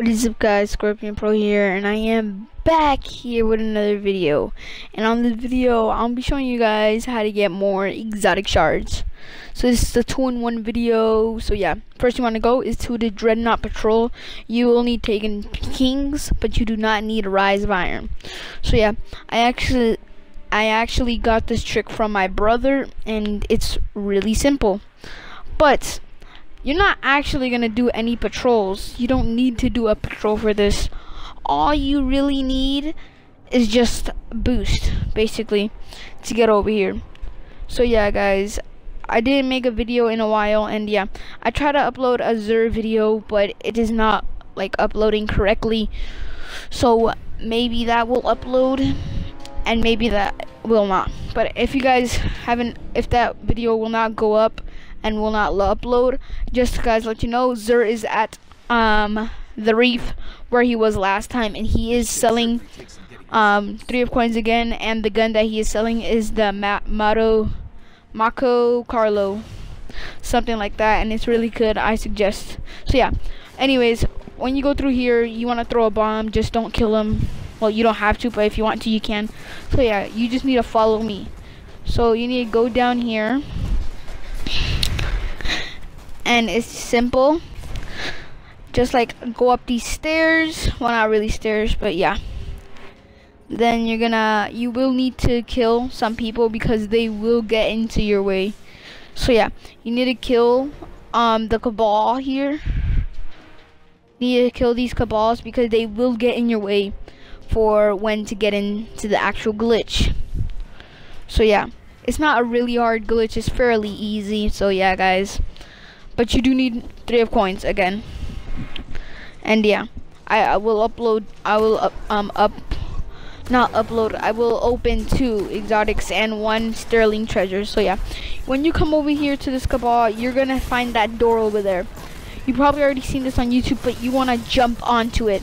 What is up guys, Scorpion Pro here, and I am back here with another video. And on this video, I'll be showing you guys how to get more exotic shards. So this is the 2-in-1 video, so yeah. First you want to go is to the Dreadnought Patrol. You will need Taken Kings, but you do not need a Rise of Iron. So yeah, I actually, I actually got this trick from my brother, and it's really simple. But you're not actually going to do any patrols. You don't need to do a patrol for this. All you really need is just boost, basically, to get over here. So yeah, guys, I didn't make a video in a while, and yeah, I try to upload a Xur video, but it is not, like, uploading correctly. So maybe that will upload, and maybe that will not. But if you guys haven't, if that video will not go up, and will not upload. Just to guys, let you know, Xur is at um the reef where he was last time, and he is selling um three of coins again. And the gun that he is selling is the Ma Mato Mako Carlo, something like that, and it's really good. I suggest. So yeah. Anyways, when you go through here, you want to throw a bomb. Just don't kill him. Well, you don't have to, but if you want to, you can. So yeah, you just need to follow me. So you need to go down here and it's simple. Just like go up these stairs. Well not really stairs but yeah. Then you're gonna you will need to kill some people because they will get into your way. So yeah. You need to kill um the cabal here. You need to kill these cabals because they will get in your way for when to get into the actual glitch. So yeah. It's not a really hard glitch. It's fairly easy. So yeah guys but you do need three of coins again. And yeah I, I will upload I will up, um up not upload I will open two exotics and one sterling treasure. So yeah when you come over here to this cabal you're gonna find that door over there. You probably already seen this on YouTube but you want to jump onto it.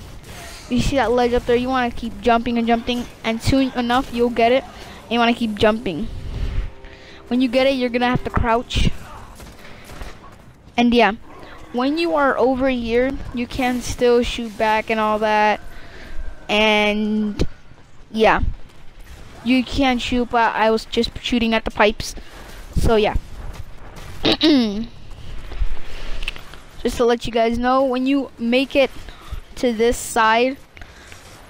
You see that ledge up there? You want to keep jumping and jumping and soon enough you'll get it and you want to keep jumping. When you get it you're gonna have to crouch and yeah, when you are over here, you can still shoot back and all that. And yeah, you can shoot, but I was just shooting at the pipes. So yeah. just to let you guys know, when you make it to this side,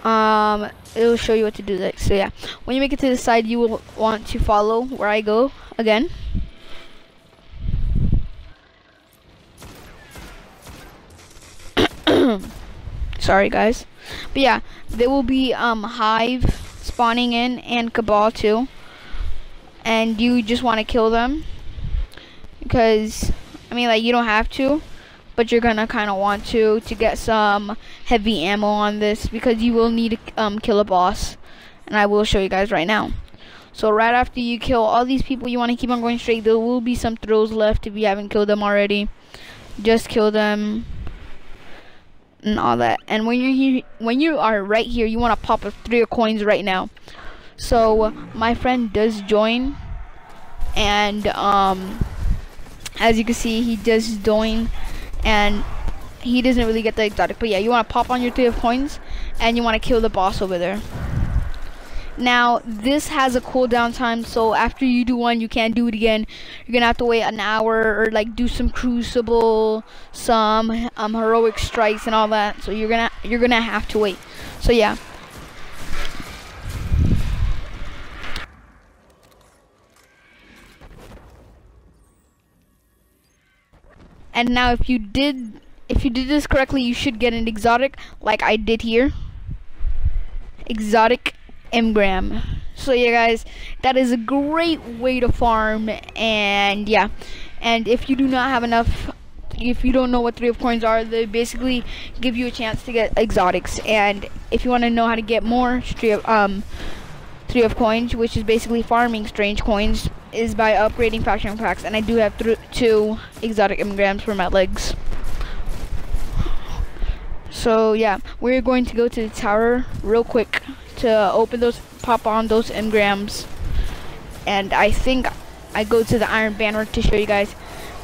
um, it will show you what to do next. So yeah, when you make it to the side, you will want to follow where I go again. Sorry, guys. But yeah, there will be um, Hive spawning in and Cabal too. And you just want to kill them. Because, I mean, like, you don't have to. But you're going to kind of want to to get some heavy ammo on this. Because you will need to um, kill a boss. And I will show you guys right now. So right after you kill all these people, you want to keep on going straight. There will be some throws left if you haven't killed them already. Just kill them and all that. And when you're here, when you are right here, you want to pop a three coins right now. So my friend does join, and um, as you can see, he does join, and he doesn't really get the exotic. But yeah, you want to pop on your three of coins, and you want to kill the boss over there. Now, this has a cooldown time, so after you do one, you can't do it again. You're gonna have to wait an hour or like do some crucible, some um, heroic strikes and all that. So you're gonna you're gonna have to wait. So yeah. And now if you did if you did this correctly, you should get an exotic like I did here. Exotic engram so yeah guys that is a great way to farm and yeah. And if you do not have enough if you don't know what three of coins are they basically give you a chance to get exotics. And if you want to know how to get more three of um three of coins which is basically farming strange coins is by upgrading faction packs. And I do have two exotic engrams for my legs. So yeah we're going to go to the tower real quick to open those, pop on those engrams. And I think I go to the Iron Banner to show you guys.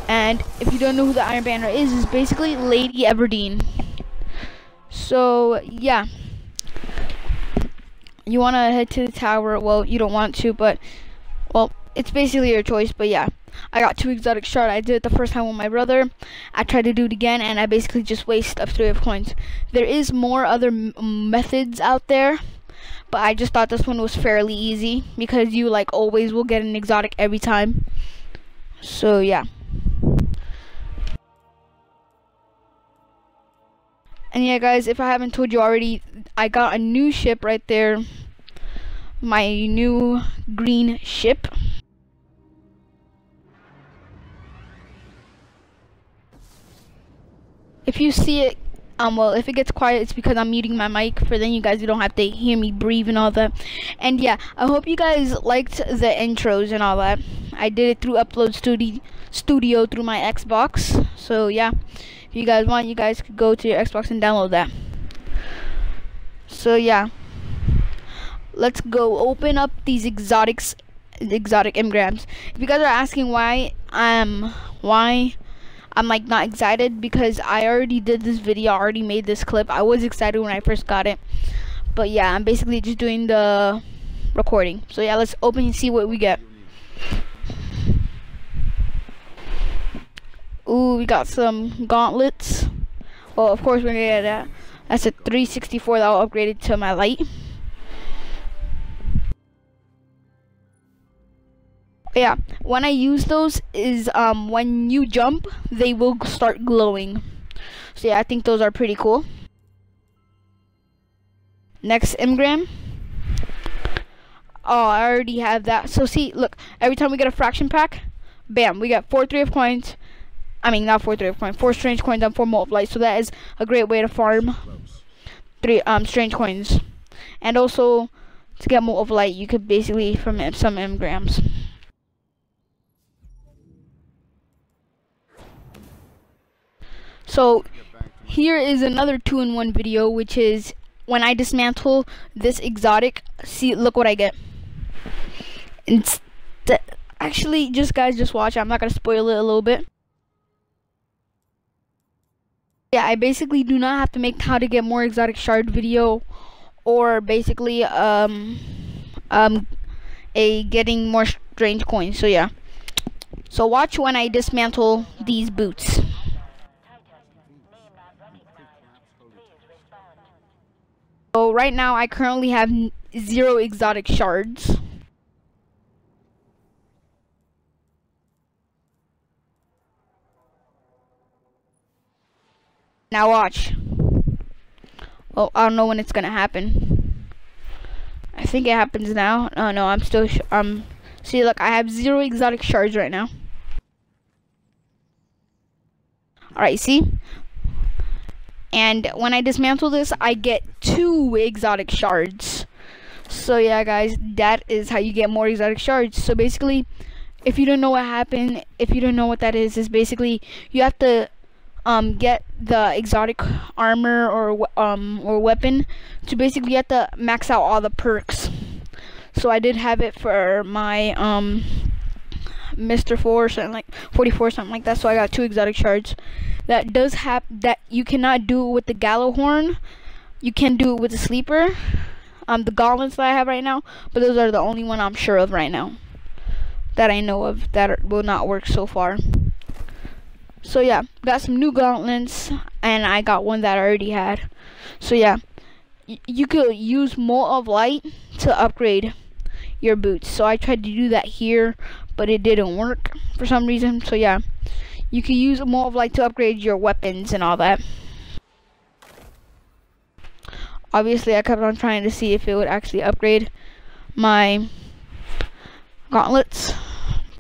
And if you don't know who the Iron Banner is, is basically Lady Everdeen. So yeah, you want to head to the tower. Well, you don't want to, but well, it's basically your choice. But yeah, I got two exotic shard. I did it the first time with my brother. I tried to do it again, and I basically just waste up three of coins. There is more other methods out there, but I just thought this one was fairly easy because you like always will get an exotic every time. So yeah. And yeah, guys, if I haven't told you already, I got a new ship right there. My new green ship. If you see it, um, well, if it gets quiet, it's because I'm muting my mic. For then, you guys you don't have to hear me breathe and all that. And yeah, I hope you guys liked the intros and all that. I did it through Upload Studio, Studio through my Xbox. So yeah. If you guys want, you guys could go to your Xbox and download that. So yeah. Let's go open up these exotics exotic engrams. If you guys are asking why um why I'm like not excited because I already did this video, I already made this clip. I was excited when I first got it. But yeah, I'm basically just doing the recording. So yeah, let's open and see what we get. Ooh, we got some gauntlets. Well, of course, we're gonna get that. That's a 364 that I'll upgrade it to my light. Yeah, when I use those is um when you jump, they will start glowing. So yeah, I think those are pretty cool. Next engram. Oh, I already have that. So see, look, every time we get a faction pack, bam, we got four three of coins, I mean, not four three of coins four strange coins and four multiply. So that is a great way to farm three um strange coins, and also to get mote of light, you could basically from some engrams. So here is another two-in-one video, which is when I dismantle this exotic. See, look what I get. It's actually just guys, just watch. I'm not gonna spoil it a little bit yeah, I basically do not have to make how to get more exotic shard video or basically um um a getting more strange coins. So yeah. So watch when I dismantle these boots. So right now I currently have zero exotic shards. Now watch. Well, I don't know when it's gonna happen. I think it happens now. Oh no, I'm still. um. See, look, I have zero exotic shards right now. Alright, see? And when I dismantle this, I get two exotic shards. So yeah, guys, that is how you get more exotic shards. So basically, if you don't know what happened, if you don't know what that is, is basically you have to um, get the exotic armor or um, or weapon to basically have to max out all the perks. So I did have it for my um, Mr. 4 something like 44 something like that. So I got two exotic shards. That does have that you cannot do it with the Gjallarhorn. You can do it with the sleeper. Um, the gauntlets that I have right now, but those are the only one I'm sure of right now that I know of that will not work so far. So yeah, got some new gauntlets, and I got one that I already had. So yeah, you could use mote of light to upgrade your boots. So I tried to do that here, but it didn't work for some reason. So yeah, you can use mote of light to upgrade your weapons and all that. Obviously, I kept on trying to see if it would actually upgrade my gauntlets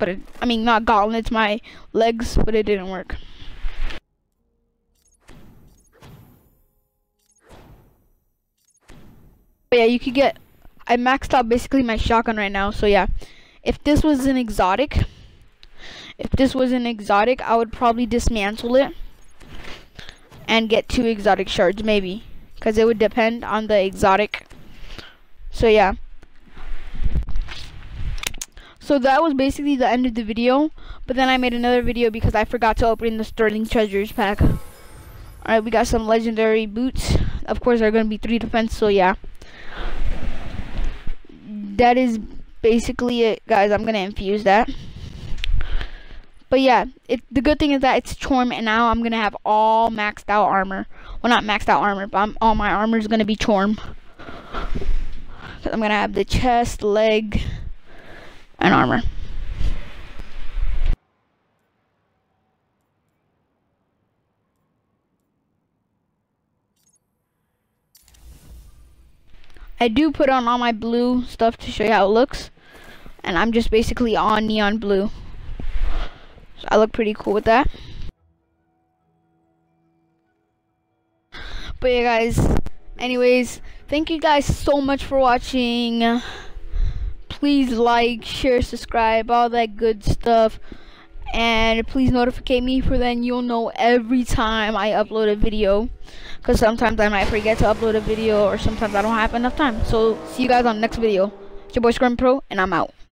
but it, I mean not gauntlets, my legs, but it didn't work. But yeah, you could get, I maxed out basically my shotgun right now, so yeah. If this was an exotic, if this was an exotic, I would probably dismantle it and get two exotic shards, maybe. Because it would depend on the exotic. So yeah. So that was basically the end of the video. But then I made another video because I forgot to open the Sterling Treasures pack. Alright, we got some legendary boots. of course there are gonna be three defense. So yeah, that is basically it, guys. I'm gonna infuse that. But yeah, it, the good thing is that it's Chorm, and now I'm gonna have all maxed out armor. Well, not maxed out armor, but I'm, all my armor is gonna be Chorm. Cause I'm gonna have the chest, leg, and armor. I do put on all my blue stuff to show you how it looks. And I'm just basically on neon blue. So I look pretty cool with that. But yeah guys, anyways, thank you guys so much for watching. Please like, share, subscribe, all that good stuff. And please notify me for then you'll know every time I upload a video. Because sometimes I might forget to upload a video or sometimes I don't have enough time. So see you guys on the next video. It's your boy Scrum Pro and I'm out.